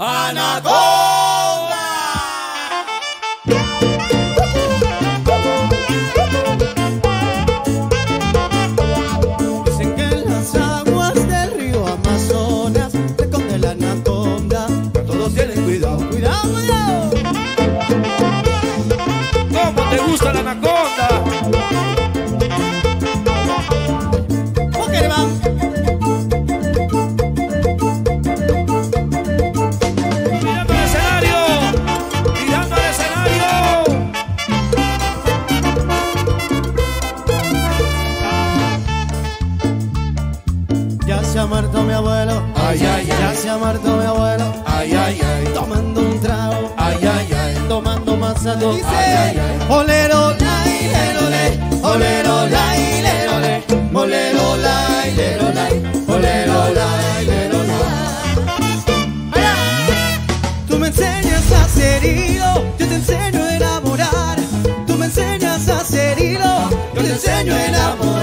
anaconda. Pero todos tienen cuidado, cuidado, cuidado. ¿Cómo te gusta la anaconda? se ha muerto mi abuelo. Ay, ay, ya se ha muerto mi abuelo. Ay, ay, ay. Tomando un trago. Ay, ay, ay. Tomando más Dice, ay, ay, ay. Olero, la, lero, le. Olero, la, lero, le. Olero, la, lero, le. Olero, la, lero, le. Tú me enseñas a ser hilo, yo te enseño a enamorar. Tú me enseñas a ser hilo, yo te enseño a enamorar.